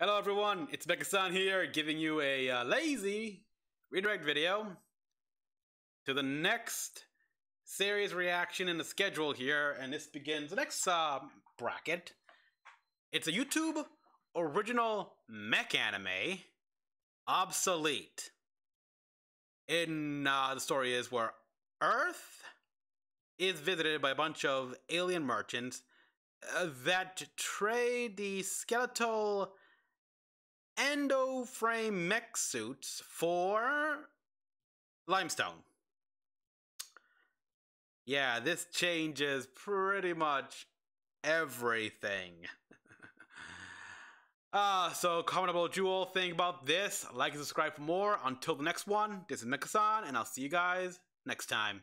Hello everyone, it's Mecha-san here, giving you a uh, lazy redirect video to the next series reaction in the schedule here, and this begins the next uh, bracket. It's a YouTube original mech anime, Obsolete. In uh, the story is where Earth is visited by a bunch of alien merchants uh, that trade the skeletal endo frame mech suits for limestone. Yeah, this changes pretty much everything. uh, so comment about what you all think about this. Like and subscribe for more. Until the next one, this is Mecha-san, and I'll see you guys next time.